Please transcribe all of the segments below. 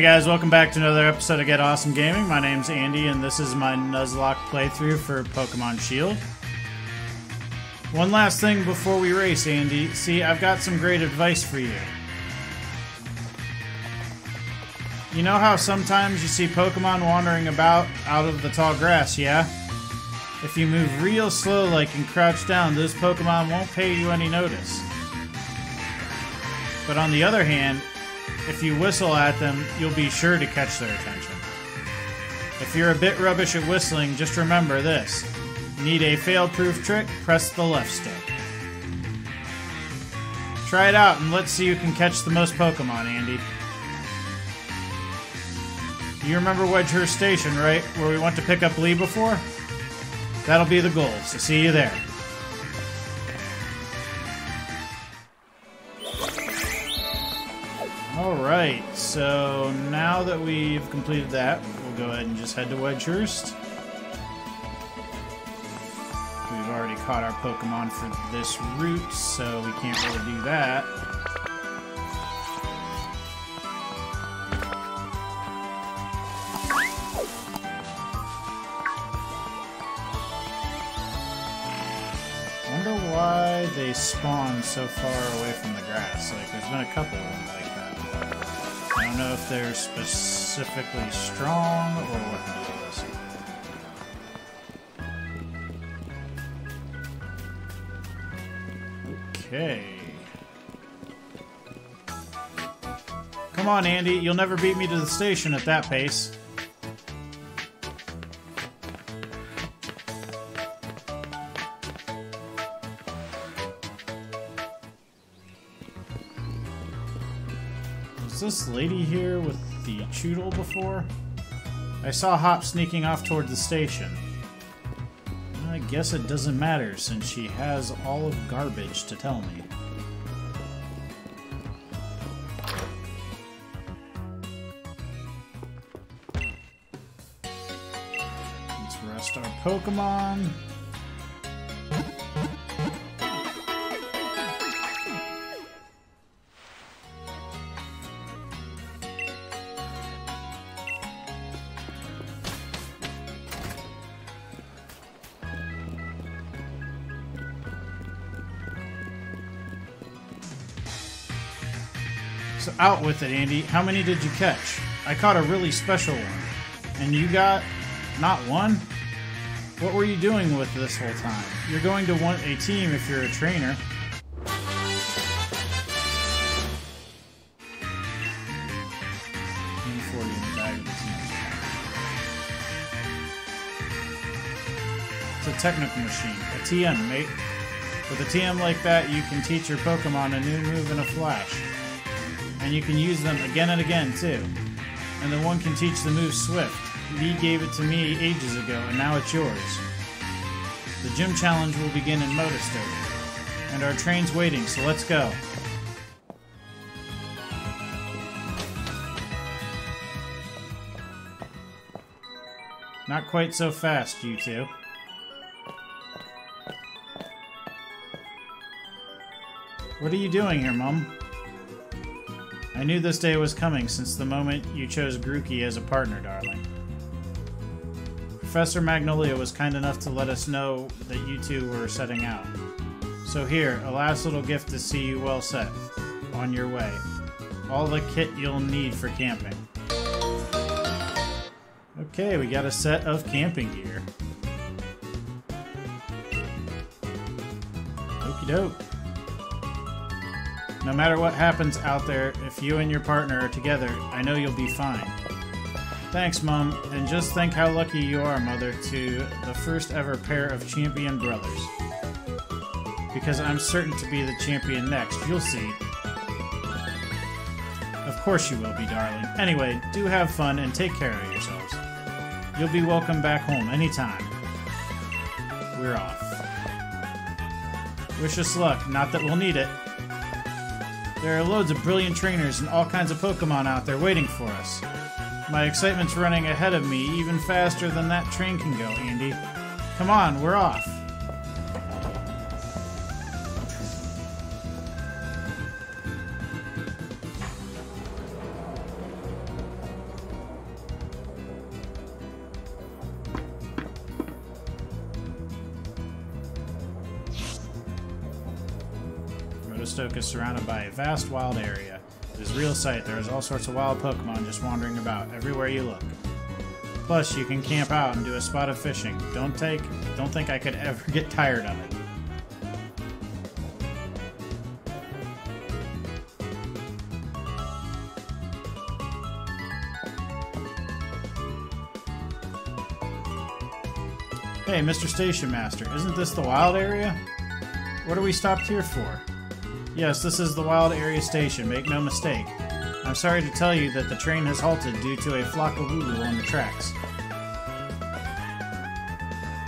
Hey guys, welcome back to another episode of Get Awesome Gaming. My name's Andy, and this is my Nuzlocke playthrough for Pokemon Shield. One last thing before we race, Andy. See, I've got some great advice for you. You know how sometimes you see Pokemon wandering about out of the tall grass, yeah? If you move real slow like and crouch down, those Pokemon won't pay you any notice. But on the other hand, if you whistle at them, you'll be sure to catch their attention. If you're a bit rubbish at whistling, just remember this. Need a fail-proof trick? Press the left stick. Try it out and let's see who can catch the most Pokemon, Andy. You remember Wedgehurst Station, right? Where we went to pick up Lee before? That'll be the goal, so see you there. Alright, so now that we've completed that, we'll go ahead and just head to Wedgehurst. We've already caught our Pokemon for this route, so we can't really do that. wonder why they spawn so far away from the grass. Like, there's been a couple of them like know if they're specifically strong or what deal is. Okay. Come on, Andy. You'll never beat me to the station at that pace. Lady here with the Choodle before? I saw Hop sneaking off toward the station. I guess it doesn't matter since she has all of garbage to tell me. Let's rest our Pokemon. Out with it, Andy. How many did you catch? I caught a really special one. And you got not one? What were you doing with this whole time? You're going to want a team if you're a trainer. It's a technical machine. A TM, mate. With a TM like that, you can teach your Pokemon a new move in a flash. And you can use them again and again, too. And the one can teach the move Swift. Lee gave it to me ages ago, and now it's yours. The gym challenge will begin in Motostoke. And our train's waiting, so let's go. Not quite so fast, you two. What are you doing here, Mum? I knew this day was coming since the moment you chose Grookey as a partner, darling. Professor Magnolia was kind enough to let us know that you two were setting out. So here, a last little gift to see you well set. On your way. All the kit you'll need for camping. Okay, we got a set of camping gear. Okie doke. No matter what happens out there, if you and your partner are together, I know you'll be fine. Thanks, Mom, and just think how lucky you are, Mother, to the first ever pair of champion brothers. Because I'm certain to be the champion next, you'll see. Of course you will be, darling. Anyway, do have fun and take care of yourselves. You'll be welcome back home anytime. We're off. Wish us luck, not that we'll need it. There are loads of brilliant trainers and all kinds of Pokemon out there waiting for us. My excitement's running ahead of me even faster than that train can go, Andy. Come on, we're off. Motostoke is surrounded by a vast wild area. It is real sight. There is all sorts of wild Pokemon just wandering about everywhere you look. Plus, you can camp out and do a spot of fishing. Don't take, don't think I could ever get tired of it. Hey, Mr. Station Master, isn't this the wild area? What are we stopped here for? Yes, this is the wild area station, make no mistake. I'm sorry to tell you that the train has halted due to a flock of Wooloo on the tracks.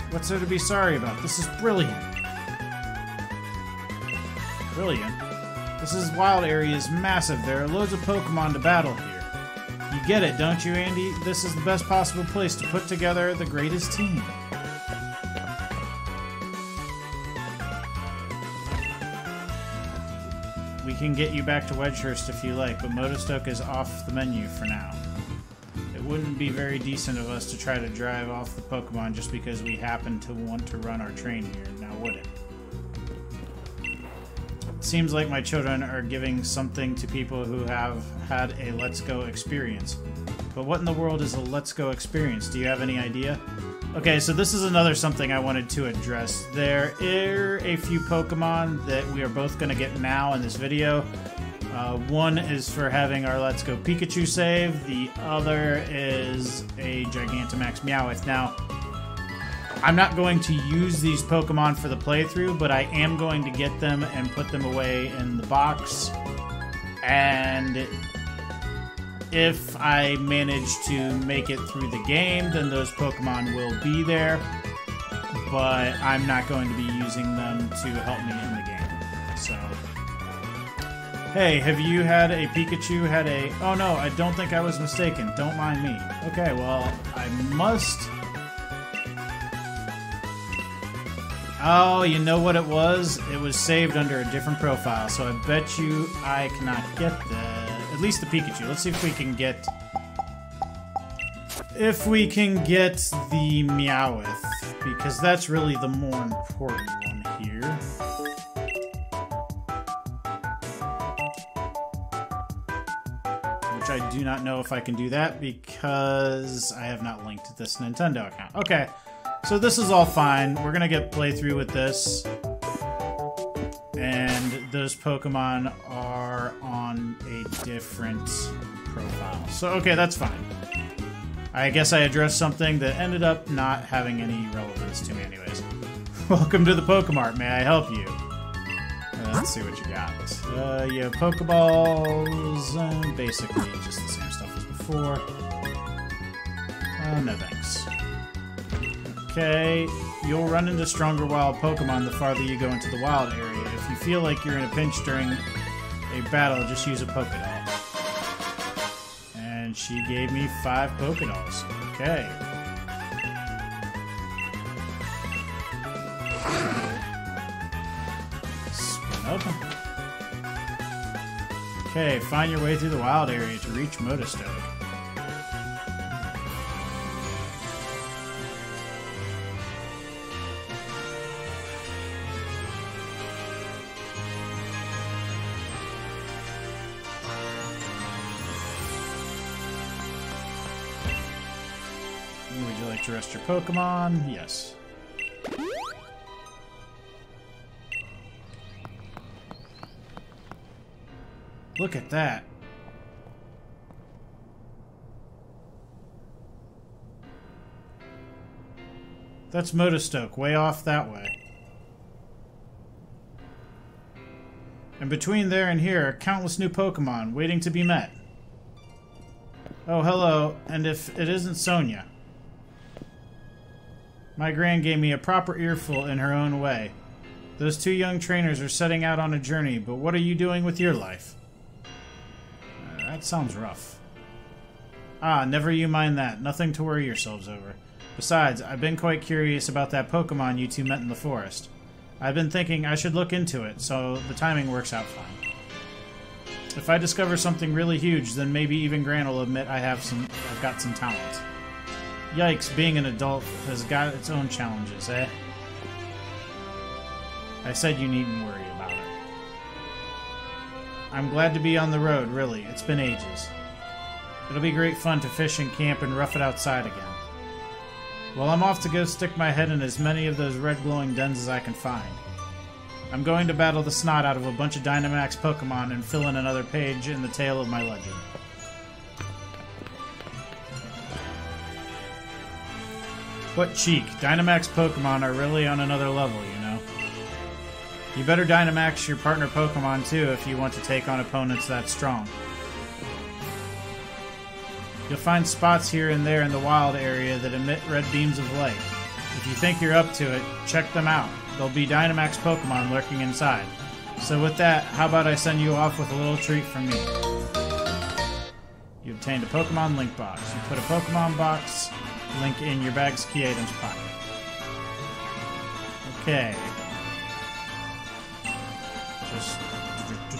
What's there to be sorry about? This is brilliant. Brilliant? This is wild area is massive. There are loads of Pokemon to battle here. You get it, don't you, Andy? This is the best possible place to put together the greatest team. We can get you back to Wedgehurst if you like, but Motostoke is off the menu for now. It wouldn't be very decent of us to try to drive off the Pokemon just because we happen to want to run our train here, now would it? Seems like my children are giving something to people who have had a Let's Go experience. But what in the world is a Let's Go experience? Do you have any idea? Okay, so this is another something I wanted to address. There are a few Pokemon that we are both going to get now in this video. Uh, one is for having our Let's Go Pikachu save. The other is a Gigantamax Meowth. Now, I'm not going to use these Pokemon for the playthrough, but I am going to get them and put them away in the box. And if I manage to make it through the game, then those Pokemon will be there. But I'm not going to be using them to help me in the game. So. Hey, have you had a Pikachu had a... Oh no, I don't think I was mistaken. Don't mind me. Okay, well, I must... Oh, you know what it was? It was saved under a different profile, so I bet you I cannot get that. At least the Pikachu. Let's see if we can get... If we can get the Meowth, because that's really the more important one here. Which I do not know if I can do that because I have not linked this Nintendo account. Okay, so this is all fine. We're gonna get playthrough with this. And those Pokemon are on a different profile. So, okay, that's fine. I guess I addressed something that ended up not having any relevance to me anyways. Welcome to the Pokemart. May I help you? Uh, let's see what you got. Uh, you have Pokeballs, uh, basically just the same stuff as before. Uh, no thanks. Okay, you'll run into stronger wild Pokemon the farther you go into the wild area. You feel like you're in a pinch during a battle, just use a Pokédoll. And she gave me five Pokédolls. Okay. Spin. Okay, find your way through the wild area to reach Motostoke. Pokemon? Yes. Look at that. That's Motostoke, way off that way. And between there and here are countless new Pokemon waiting to be met. Oh, hello. And if it isn't Sonia. My gran gave me a proper earful in her own way. Those two young trainers are setting out on a journey, but what are you doing with your life? Uh, that sounds rough. Ah, never you mind that. Nothing to worry yourselves over. Besides, I've been quite curious about that Pokemon you two met in the forest. I've been thinking I should look into it, so the timing works out fine. If I discover something really huge, then maybe even Gran will admit I have some I've got some talent. Yikes, being an adult has got its own challenges, eh? I said you needn't worry about it. I'm glad to be on the road, really. It's been ages. It'll be great fun to fish and camp and rough it outside again. Well, I'm off to go stick my head in as many of those red glowing dens as I can find. I'm going to battle the snot out of a bunch of Dynamax Pokemon and fill in another page in the tale of my legend. What cheek. Dynamax Pokemon are really on another level, you know? You better Dynamax your partner Pokemon too if you want to take on opponents that strong. You'll find spots here and there in the wild area that emit red beams of light. If you think you're up to it, check them out. There'll be Dynamax Pokemon lurking inside. So with that, how about I send you off with a little treat from me? You obtained a Pokemon Link box. You put a Pokemon box link in your bag's key items pocket. Okay. Just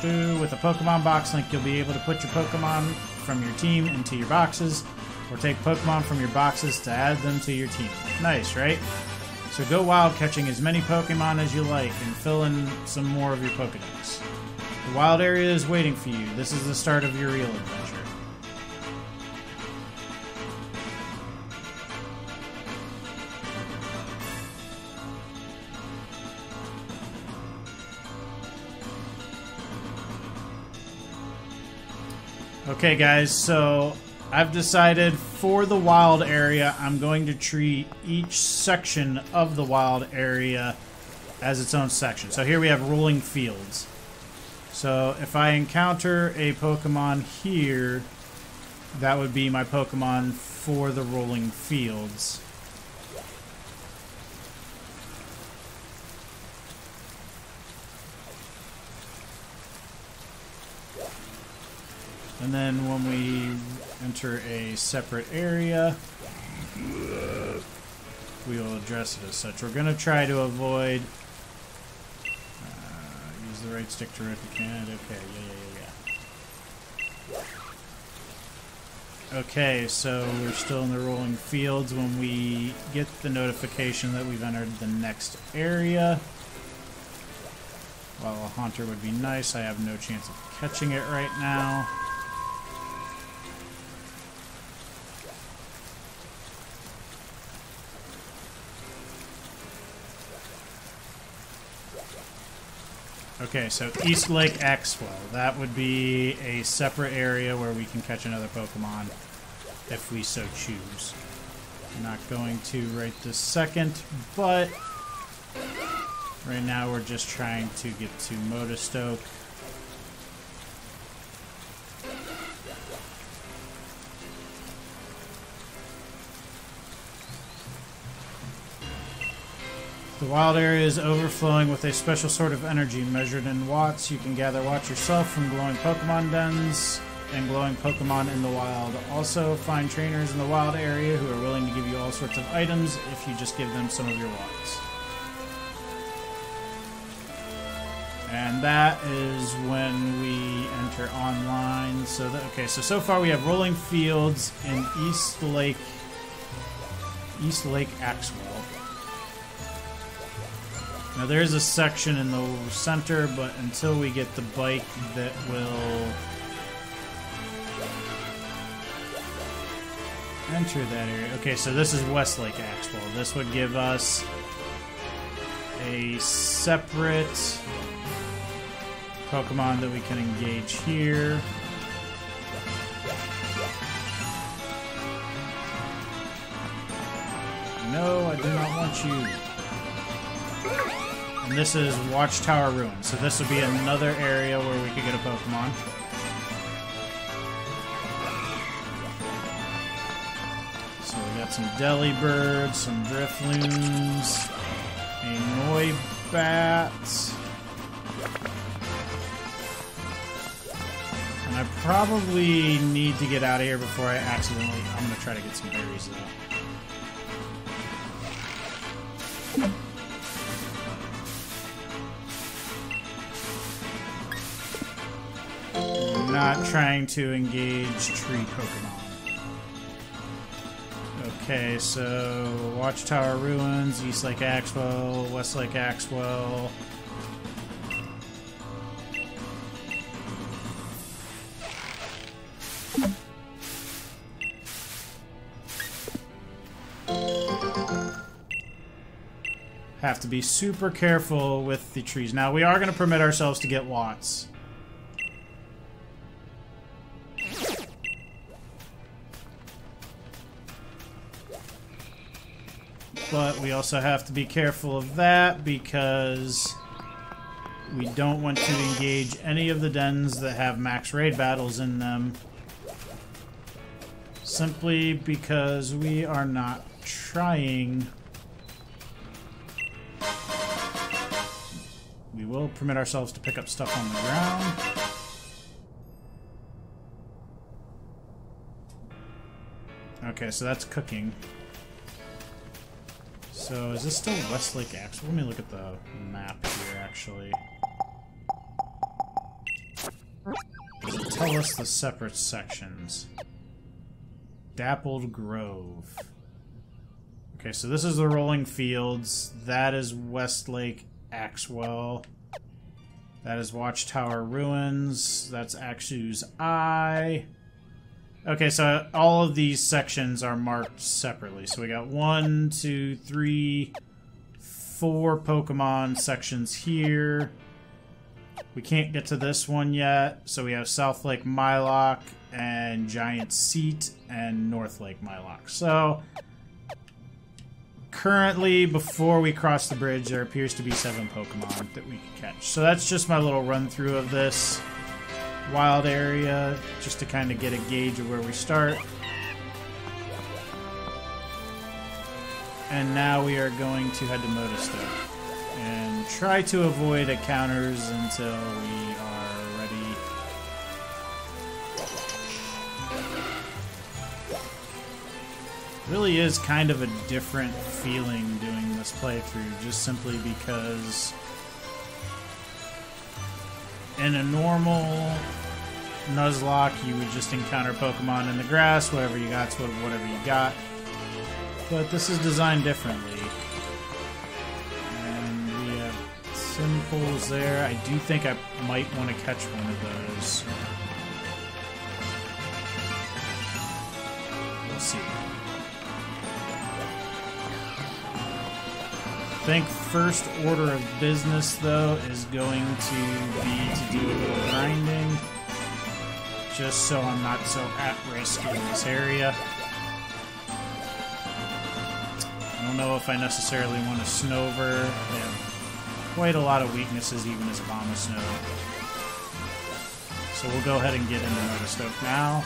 do with a Pokemon box link, you'll be able to put your Pokemon from your team into your boxes, or take Pokemon from your boxes to add them to your team. Nice, right? So go wild catching as many Pokemon as you like and fill in some more of your Pokedex. The wild area is waiting for you. This is the start of your real adventure. Okay, guys, so I've decided for the wild area, I'm going to treat each section of the wild area as its own section. So here we have rolling fields. So if I encounter a Pokemon here, that would be my Pokemon for the rolling fields. And then when we enter a separate area, we will address it as such. We're going to try to avoid... Uh, use the right stick to rotate. Okay, yeah, yeah, yeah, yeah. Okay, so we're still in the rolling fields when we get the notification that we've entered the next area. While a Haunter would be nice, I have no chance of catching it right now. Okay, so East Lake Axewell. That would be a separate area where we can catch another Pokemon if we so choose. I'm not going to right this second, but right now we're just trying to get to Motostoke. The wild area is overflowing with a special sort of energy measured in watts. You can gather watts yourself from glowing Pokemon dens and glowing Pokemon in the wild. Also, find trainers in the wild area who are willing to give you all sorts of items if you just give them some of your watts. And that is when we enter online. So that, okay, so so far we have Rolling Fields in East Lake, East Lake Axewell. Now there's a section in the center, but until we get the bike that will enter that area. Okay, so this is Westlake Axewell. This would give us a separate Pokemon that we can engage here. No, I do not want you. This is Watchtower Ruin. So this would be another area where we could get a Pokemon. So we got some Delibirds, some Drifloons, a Noibat. And I probably need to get out of here before I accidentally... I'm going to try to get some berries, though. not trying to engage tree Pokemon. Okay, so Watchtower Ruins, East Lake Axewell, West Lake Axewell. Have to be super careful with the trees. Now, we are going to permit ourselves to get Watts. But we also have to be careful of that because we don't want to engage any of the dens that have max raid battles in them. Simply because we are not trying We will permit ourselves to pick up stuff on the ground. Okay, so that's cooking. So is this still Westlake X? Let me look at the map here, actually. Tell us the separate sections. Dappled Grove. Okay, so this is the rolling fields. That is Westlake Axewell. That is Watchtower Ruins. That's Axew's Eye. Okay, so all of these sections are marked separately. So we got one, two, three, four Pokemon sections here. We can't get to this one yet. So we have South Lake Miloch and Giant Seat and North Lake Miloch. So currently, before we cross the bridge, there appears to be seven Pokemon that we can catch. So that's just my little run through of this wild area, just to kind of get a gauge of where we start. And now we are going to head to Modesto and try to avoid encounters until we are ready really is kind of a different feeling doing this playthrough, just simply because in a normal Nuzlocke, you would just encounter Pokemon in the grass, whatever you got, whatever you got. But this is designed differently. And we have Simples there. I do think I might want to catch one of those. I think first order of business, though, is going to be to do a little grinding. Just so I'm not so at risk in this area. I don't know if I necessarily want to Snover. They have quite a lot of weaknesses even as Abomasnow. So we'll go ahead and get into Motostoke now.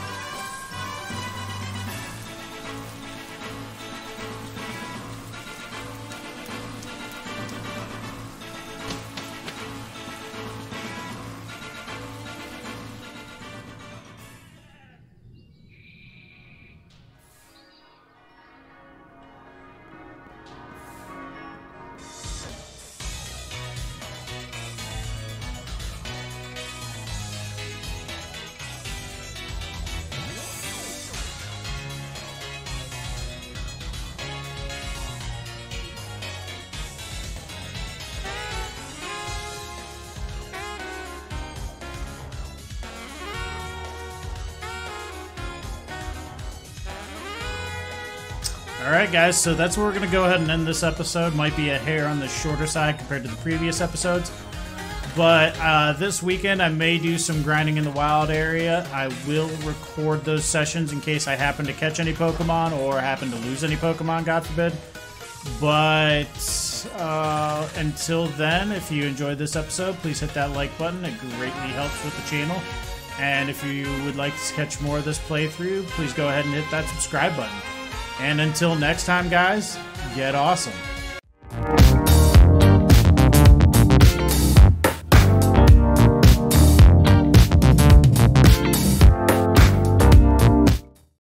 Alright, guys, so that's where we're going to go ahead and end this episode. Might be a hair on the shorter side compared to the previous episodes. But uh, this weekend, I may do some grinding in the wild area. I will record those sessions in case I happen to catch any Pokemon or happen to lose any Pokemon, God forbid. But uh, until then, if you enjoyed this episode, please hit that like button. It greatly helps with the channel. And if you would like to catch more of this playthrough, please go ahead and hit that subscribe button. And until next time, guys, get awesome.